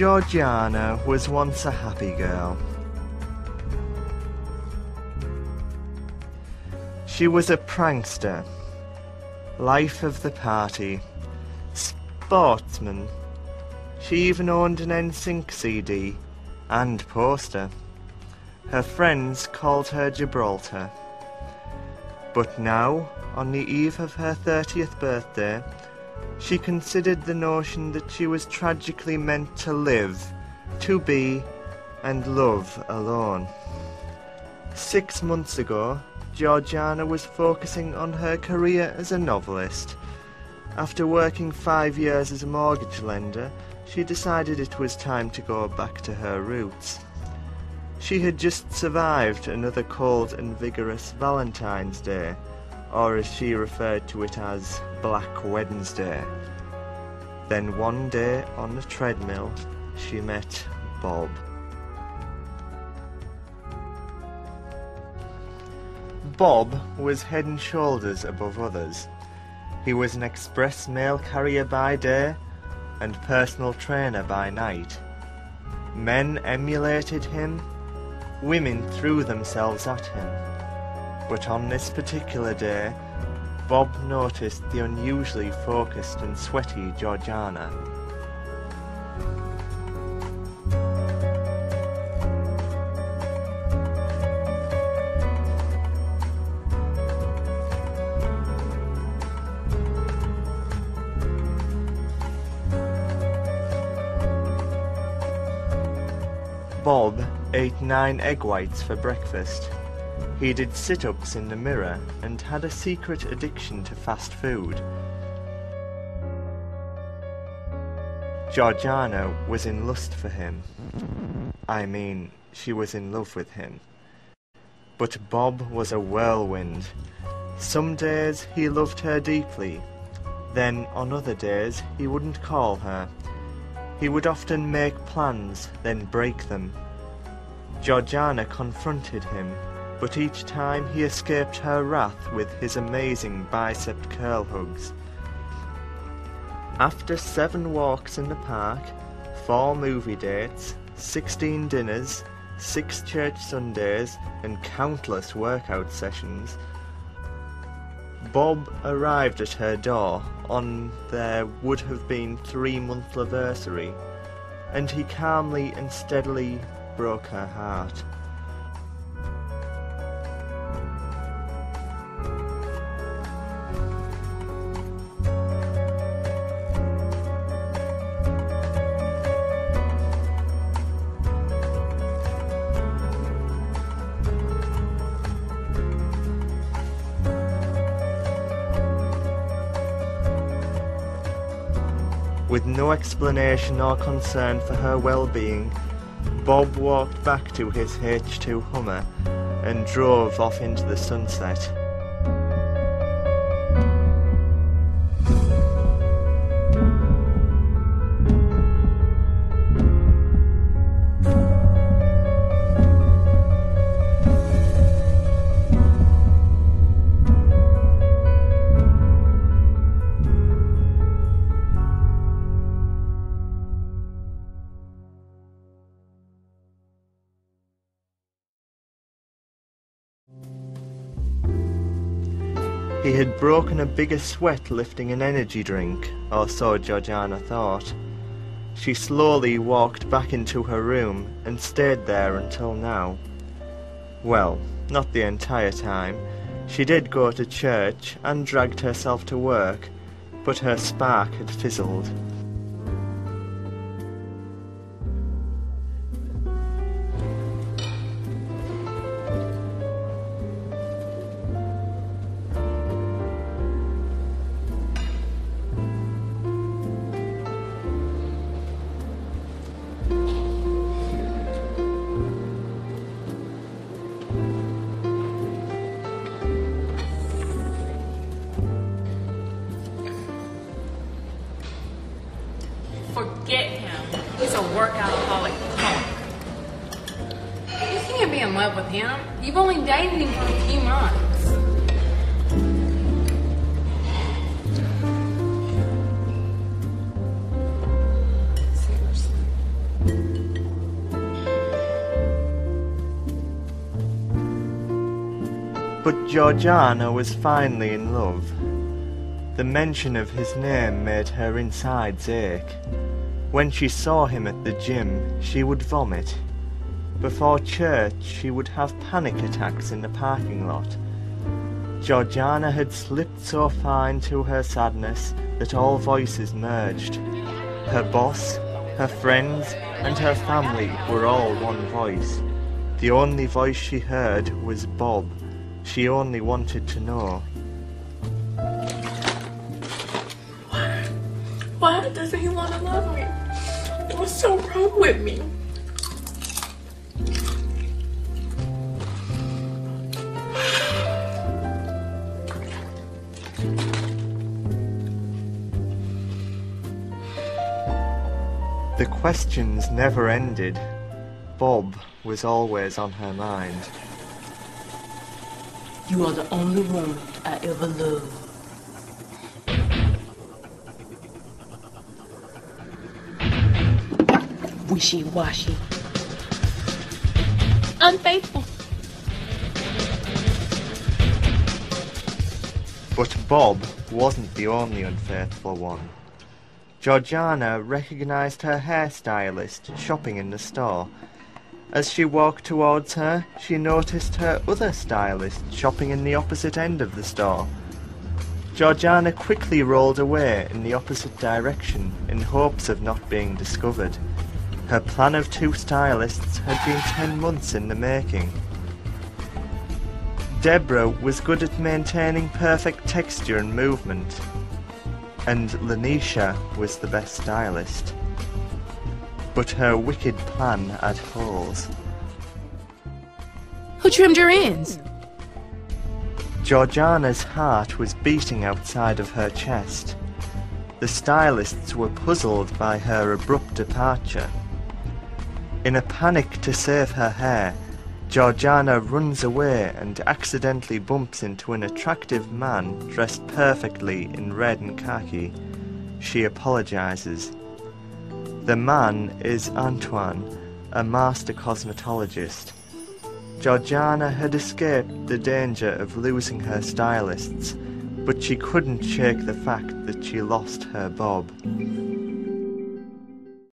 Georgiana was once a happy girl. She was a prankster, life of the party, sportsman. She even owned an NSYNC CD and poster. Her friends called her Gibraltar. But now, on the eve of her 30th birthday, she considered the notion that she was tragically meant to live, to be, and love alone. Six months ago, Georgiana was focusing on her career as a novelist. After working five years as a mortgage lender, she decided it was time to go back to her roots. She had just survived another cold and vigorous Valentine's Day, or as she referred to it as Black Wednesday. Then one day on the treadmill, she met Bob. Bob was head and shoulders above others. He was an express mail carrier by day and personal trainer by night. Men emulated him, women threw themselves at him. But on this particular day, Bob noticed the unusually focused and sweaty Georgiana. Bob ate nine egg whites for breakfast. He did sit-ups in the mirror and had a secret addiction to fast food. Georgiana was in lust for him. I mean, she was in love with him. But Bob was a whirlwind. Some days he loved her deeply. Then on other days he wouldn't call her. He would often make plans, then break them. Georgiana confronted him but each time he escaped her wrath with his amazing bicep curl hugs. After seven walks in the park, four movie dates, sixteen dinners, six church Sundays, and countless workout sessions, Bob arrived at her door on their would have been three month anniversary, and he calmly and steadily broke her heart. With no explanation or concern for her well-being, Bob walked back to his H2 Hummer and drove off into the sunset. He had broken a bigger sweat lifting an energy drink, or so Georgiana thought. She slowly walked back into her room and stayed there until now. Well, not the entire time. She did go to church and dragged herself to work, but her spark had fizzled. work alcoholic punk. You can't be in love with him. You've only dated him for a few months. But Georgiana was finally in love. The mention of his name made her insides ache. When she saw him at the gym, she would vomit. Before church, she would have panic attacks in the parking lot. Georgiana had slipped so far into her sadness that all voices merged. Her boss, her friends, and her family were all one voice. The only voice she heard was Bob. She only wanted to know. Why doesn't he want to love me? What's so wrong with me? The questions never ended. Bob was always on her mind. You are the only woman I ever loved. Wishy-washy. Unfaithful. But Bob wasn't the only unfaithful one. Georgiana recognized her hairstylist shopping in the store. As she walked towards her, she noticed her other stylist shopping in the opposite end of the store. Georgiana quickly rolled away in the opposite direction in hopes of not being discovered. Her plan of two stylists had been ten months in the making. Deborah was good at maintaining perfect texture and movement, and Lanisha was the best stylist. But her wicked plan had holes. Who trimmed your ends? Georgiana's heart was beating outside of her chest. The stylists were puzzled by her abrupt departure. In a panic to save her hair, Georgiana runs away and accidentally bumps into an attractive man dressed perfectly in red and khaki. She apologizes. The man is Antoine, a master cosmetologist. Georgiana had escaped the danger of losing her stylists, but she couldn't shake the fact that she lost her Bob.